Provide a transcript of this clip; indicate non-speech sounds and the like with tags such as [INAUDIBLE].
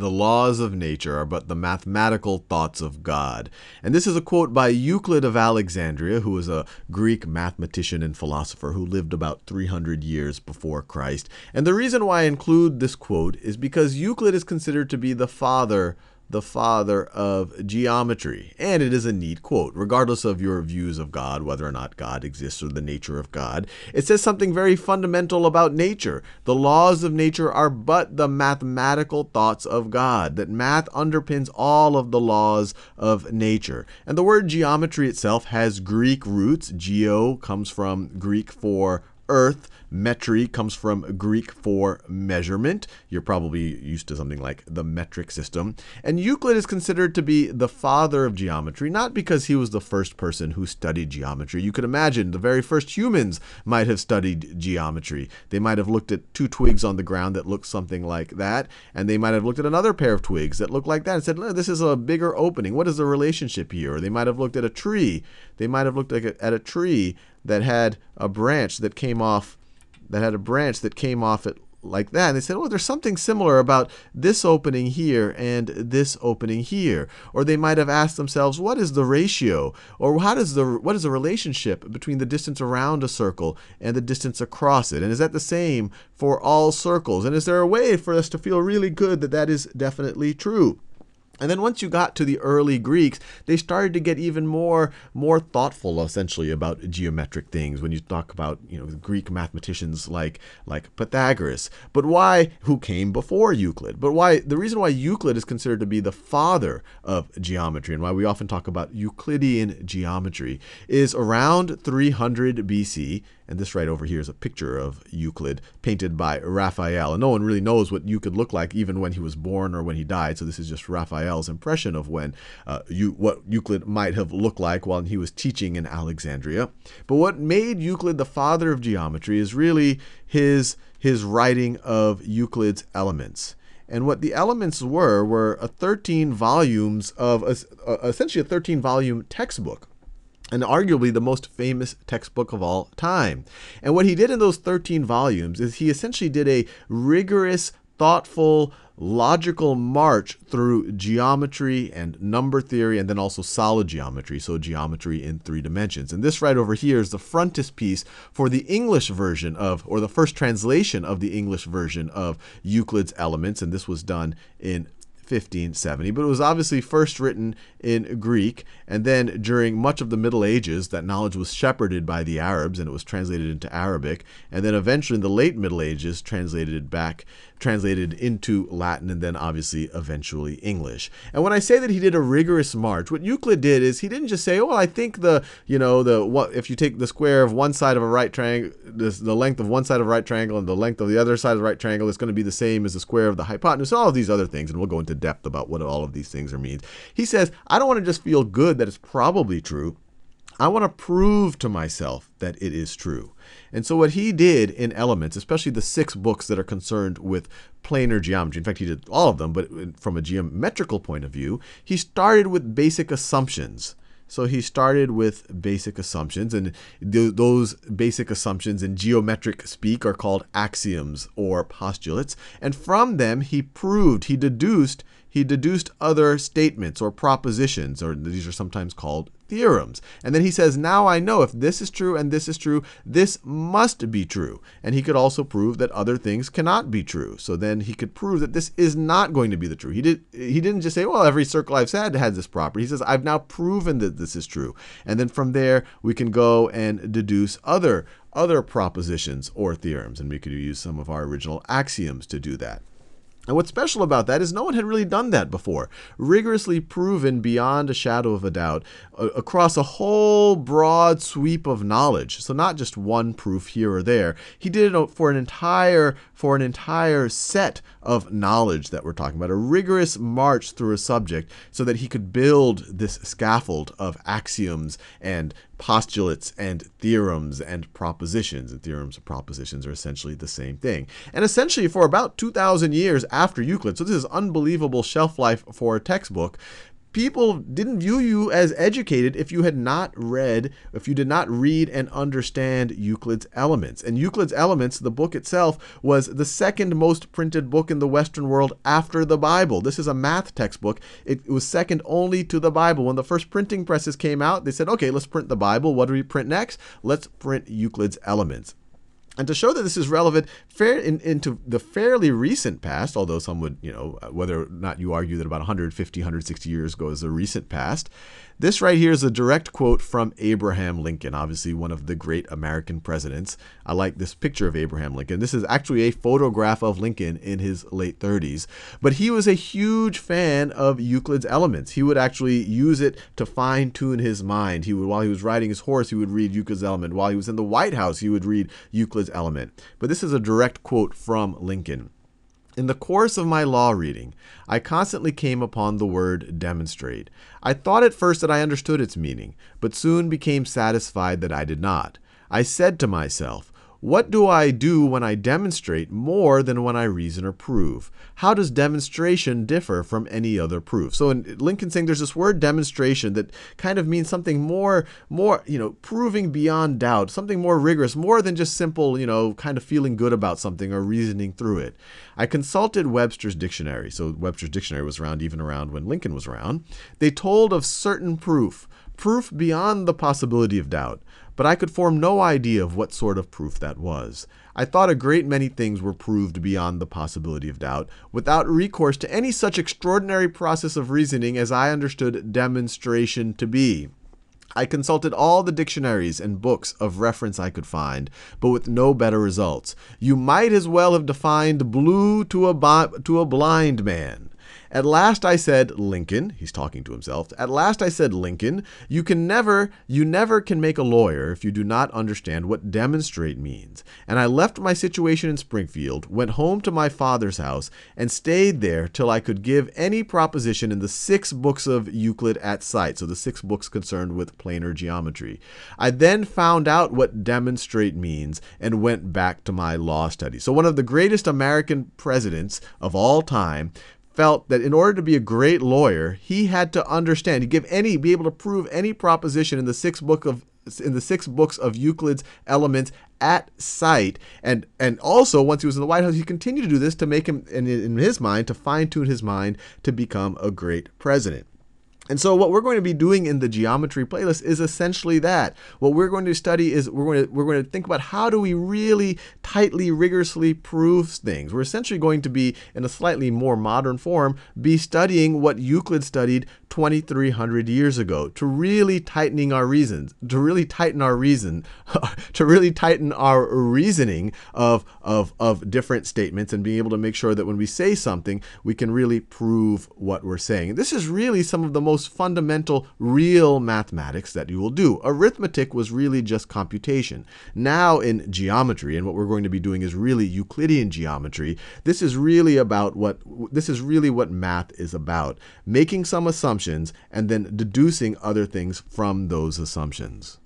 The laws of nature are but the mathematical thoughts of God. And this is a quote by Euclid of Alexandria, who was a Greek mathematician and philosopher who lived about 300 years before Christ. And the reason why I include this quote is because Euclid is considered to be the father the father of geometry. And it is a neat quote, regardless of your views of God, whether or not God exists or the nature of God. It says something very fundamental about nature. The laws of nature are but the mathematical thoughts of God, that math underpins all of the laws of nature. And the word geometry itself has Greek roots. Geo comes from Greek for earth. Metry comes from Greek for measurement. You're probably used to something like the metric system. And Euclid is considered to be the father of geometry, not because he was the first person who studied geometry. You could imagine the very first humans might have studied geometry. They might have looked at two twigs on the ground that looked something like that, and they might have looked at another pair of twigs that looked like that and said, This is a bigger opening. What is the relationship here? Or they might have looked at a tree. They might have looked at a tree that had a branch that came off that had a branch that came off it like that. And they said, oh, there's something similar about this opening here and this opening here. Or they might have asked themselves, what is the ratio? Or how does the what is the relationship between the distance around a circle and the distance across it? And is that the same for all circles? And is there a way for us to feel really good that that is definitely true? And then once you got to the early Greeks, they started to get even more more thoughtful essentially about geometric things when you talk about, you know, Greek mathematicians like like Pythagoras. But why who came before Euclid? But why the reason why Euclid is considered to be the father of geometry and why we often talk about Euclidean geometry is around 300 BC and this right over here is a picture of Euclid painted by Raphael. And no one really knows what Euclid looked like even when he was born or when he died. So this is just Raphael's impression of when uh, you, what Euclid might have looked like while he was teaching in Alexandria. But what made Euclid the father of geometry is really his his writing of Euclid's Elements. And what the elements were were a 13 volumes of a, essentially a 13 volume textbook and arguably the most famous textbook of all time. And what he did in those 13 volumes is he essentially did a rigorous, thoughtful, logical march through geometry and number theory and then also solid geometry, so geometry in three dimensions. And this right over here is the frontispiece for the English version of, or the first translation of the English version of Euclid's Elements, and this was done in 1570, but it was obviously first written in Greek, and then during much of the Middle Ages, that knowledge was shepherded by the Arabs and it was translated into Arabic, and then eventually in the late Middle Ages, translated back translated into Latin and then obviously eventually English. And when I say that he did a rigorous march, what Euclid did is he didn't just say, "Oh, I think the, you know, the what if you take the square of one side of a right triangle, the length of one side of a right triangle and the length of the other side of the right triangle is going to be the same as the square of the hypotenuse, all of these other things, and we'll go into depth about what all of these things are means." He says, "I don't want to just feel good that it's probably true. I want to prove to myself that it is true." And so, what he did in Elements, especially the six books that are concerned with planar geometry, in fact, he did all of them, but from a geometrical point of view, he started with basic assumptions. So he started with basic assumptions, and th- those basic assumptions in geometric speak are called axioms or postulates. And from them, he proved, he deduced he deduced other statements or propositions, or these are sometimes called theorems. And then he says, Now I know if this is true and this is true, this must be true. And he could also prove that other things cannot be true. So then he could prove that this is not going to be the true. He did he didn't just say, Well, every circle I've said has this property. He says, I've now proven that this is true. And then from there we can go and deduce other other propositions or theorems. And we could use some of our original axioms to do that. And what's special about that is no one had really done that before. Rigorously proven beyond a shadow of a doubt uh, across a whole broad sweep of knowledge. So not just one proof here or there. He did it for an entire for an entire set of knowledge that we're talking about, a rigorous march through a subject so that he could build this scaffold of axioms and postulates and theorems and propositions. And theorems and propositions are essentially the same thing. And essentially, for about 2,000 years after Euclid, so this is unbelievable shelf life for a textbook, people didn't view you as educated if you had not read, if you did not read and understand Euclid's Elements. And Euclid's Elements, the book itself, was the second most printed book in the Western world after the Bible. This is a math textbook. It, was second only to the Bible. When the first printing presses came out, they said, okay, let's print the Bible. What do we print next? Let's print Euclid's Elements. And to show that this is relevant fair in, into the fairly recent past, although some would, you know, uh, whether or not you argue that about 150, 160 years ago is the recent past, this right here is a direct quote from Abraham Lincoln, obviously one of the great American presidents. I like this picture of Abraham Lincoln. This is actually a photograph of Lincoln in his late 30s. But he was a huge fan of Euclid's Elements. He would actually use it to fine tune his mind. He would, while he was riding his horse, he would read Euclid's Element. While he was in the White House, he would read Euclid's Element. But this is a direct quote from Lincoln. In the course of my law reading, I constantly came upon the word demonstrate. I thought at first that I understood its meaning, but soon became satisfied that I did not. I said to myself, what do I do when I demonstrate more than when I reason or prove? How does demonstration differ from any other proof? So in Lincoln saying there's this word demonstration that kind of means something more, more, you know, proving beyond doubt, something more rigorous, more than just simple, you know, kind of feeling good about something or reasoning through it. I consulted Webster's dictionary. So Webster's dictionary was around even around when Lincoln was around. They told of certain proof, proof beyond the possibility of doubt but I could form no idea of what sort of proof that was. I thought a great many things were proved beyond the possibility of doubt, without recourse to any such extraordinary process of reasoning as I understood demonstration to be. I consulted all the dictionaries and books of reference I could find, but with no better results. You might as well have defined blue to a, to a blind man. At last I said, Lincoln, he's talking to himself. At last I said, Lincoln, you can never, you never can make a lawyer if you do not understand what demonstrate means. And I left my situation in Springfield, went home to my father's house, and stayed there till I could give any proposition in the six books of Euclid at sight. So the six books concerned with planar geometry. I then found out what demonstrate means and went back to my law study. So one of the greatest American presidents of all time felt that in order to be a great lawyer, he had to understand, he give any, be able to prove any proposition in the sixth book of in the six books of Euclid's Elements at sight, and and also once he was in the White House, he continued to do this to make him, in, in his mind, to fine tune his mind to become a great president. And so what we're going to be doing in the geometry playlist is essentially that. What we're going to study is we're going to we're going to think about how do we really tightly rigorously prove things. We're essentially going to be in a slightly more modern form be studying what Euclid studied 2300 years ago to really tightening our reasons, to really tighten our reason, [LAUGHS] to really tighten our reasoning of of of different statements and being able to make sure that when we say something, we can really prove what we're saying. This is really some of the most most fundamental real mathematics that you will do. Arithmetic was really just computation. Now in geometry, and what we're going to be doing is really Euclidean geometry, this is really about what this is really what math is about. Making some assumptions and then deducing other things from those assumptions.